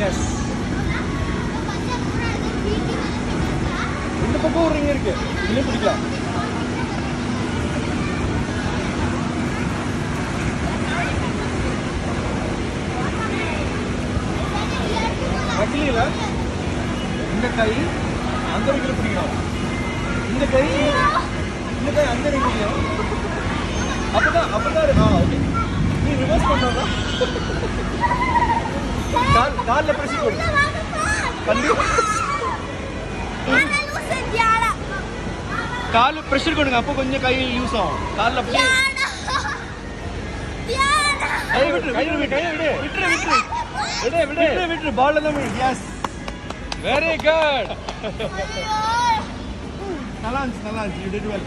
S இந்த பக்கம் ஒரு ரிங் இருக்கு. இதுலேயும் பிடிக்கலாம். வைக்கல இந்த கை அந்த ரிங்கில் பிடிக்கணும் இந்த கை இந்த கை அந்த ரிங்லையும் அப்பதான் அப்பதான் ஆ ஓகே நீ ரிவர்ஸ் பண்ணா கால் கால்ல பிரஸ் கொடு. கண்டிப்பா கால் ப்ரெஷர் கொடுங்க. அப்போ கொஞ்சம் கை யூஸ் ஆகும். கால்ல அப்படியே கை விட்டு கை விட்டு கை விட்டு விட்டுரு விட்டுரு. விடு விடு. விட்டு விட்டுரு. பால்ல தான் விடு. எஸ் வெரி குட் நல்லா இருந்துச்சு நல்லா இருந்துச்சு. யூ டிட் வெல்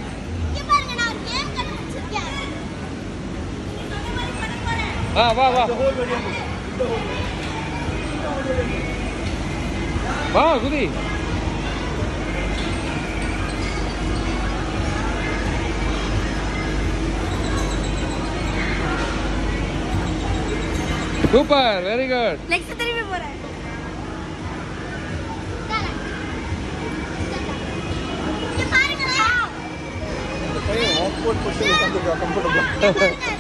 வா வா வா. Wow, goodie. Super very good next तेरे में बोला है। ये पार कर ये हॉट पॉट पॉट से कंफर्टेबल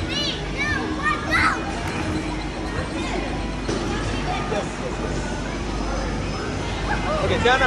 Cristiana.